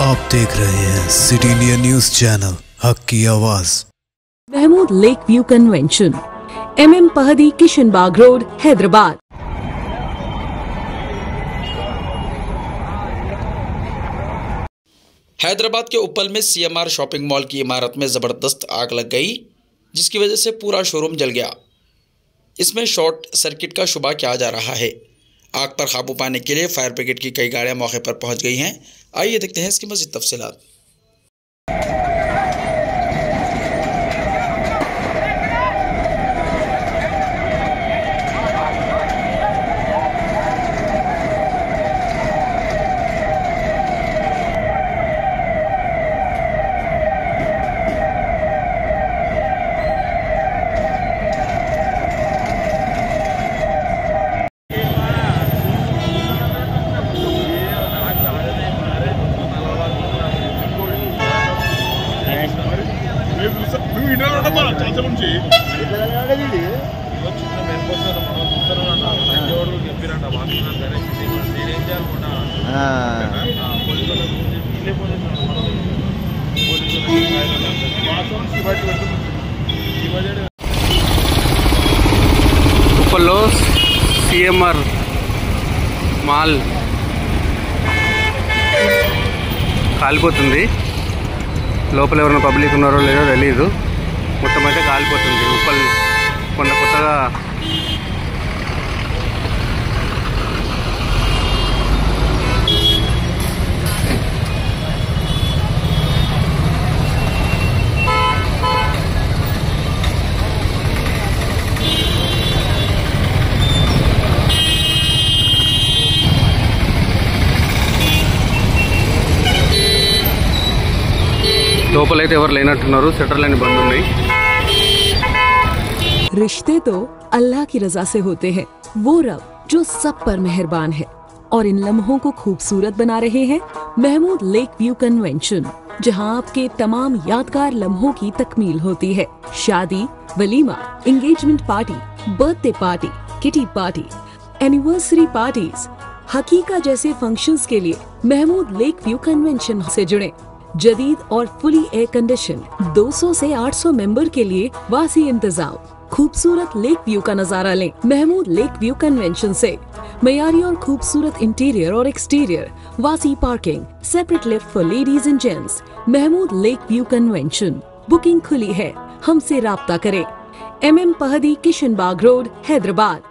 आप देख रहे हैं सिटी इंडिया न्यूज़ चैनल हक की आवाज़। Mahmood lake view convention M M Pahadi Kishan Bagh road Hyderabad. Hyderabad के उपल में सीएमआर शॉपिंग मॉल की इमारत में ज़बरदस्त आग लग गई जिसकी वजह से पूरा शोरूम जल गया। इसमें शॉर्ट सर्किट का शुबा किया जा रहा है। आग पर काबू पाने के लिए फायर ब्रिगेड की कई गाड़ियाँ मौके पर पहुँच गई हैं। आइए देखते हैं इसकी मजीद तफसीलात। నువ్వు ఇంటర్ చాలా నుంచి సిఎంఆర్ మాల్ కాలిపోతుంది. లోపల ఎవరైనా పబ్లిక్ ఉన్నారో లేదో తెలియదు మొత్తం అయితే కాలిపోతుంది ఉప్పల్ మొన్న కొత్తగా లోపలైతే ఎవరు లేనట్టున్నారు షట్టర్ లైన్ బంద్ ఉన్నాయి रिश्ते तो अल्लाह की रजा से होते हैं वो रब जो सब पर मेहरबान है और इन लम्हों को खूबसूरत बना रहे हैं महमूद लेक व्यू कन्वेंशन जहां आपके तमाम यादगार लम्हों की तकमील होती है शादी walima engagement party birthday party kitty party anniversary parties हकीका जैसे फंक्शंस के लिए महमूद लेक व्यू कन्वेंशन से जुड़े जदीद और फुली एयर कंडीशन 200 से 800 मेंबर के लिए वासी इंतज़ाम। खूबसूरत लेक व्यू का नज़ारा लें, महमूद लेक व्यू कन्वेंशन से। मयारी और खूबसूरत इंटीरियर और एक्सटीरियर वासी parking separate lift for ladies and gents Mahmood lake view convention booking खुली है, हमसे राब्ता करें। M M Pahadi Kishan Bagh road Hyderabad.